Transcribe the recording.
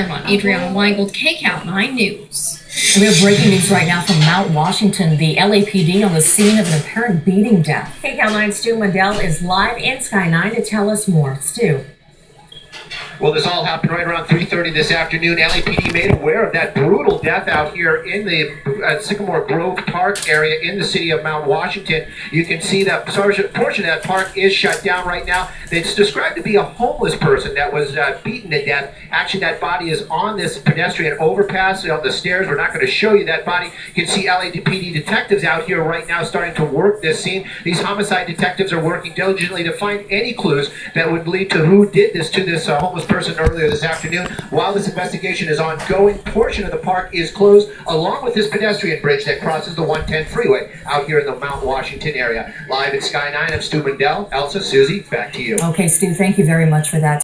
on Adriana Weingold, KCAL 9 News. We have breaking news right now from Mount Washington. The LAPD on the scene of an apparent beating death. KCAL 9 Stu Mundel is live in Sky 9 to tell us more. Stu. Well, this all happened right around 3:30 this afternoon. LAPD made aware of that brutal death out here in the uh, Sycamore Grove Park area in the city of Mount Washington. You can see that portion of that park is shut down right now. It's described to be a homeless person that was uh, beaten to death. Actually, that body is on this pedestrian overpass on the stairs. We're not going to show you that body. You can see LAPD detectives out here right now starting to work this scene. These homicide detectives are working diligently to find any clues that would lead to who did this to this uh, homeless person earlier this afternoon. While this investigation is ongoing, portion of the park is closed, along with this pedestrian bridge that crosses the 110 freeway out here in the Mount Washington area. Live at Sky 9, I'm Stu Mundel. Elsa, Susie, back to you. Okay, Stu, thank you very much for that.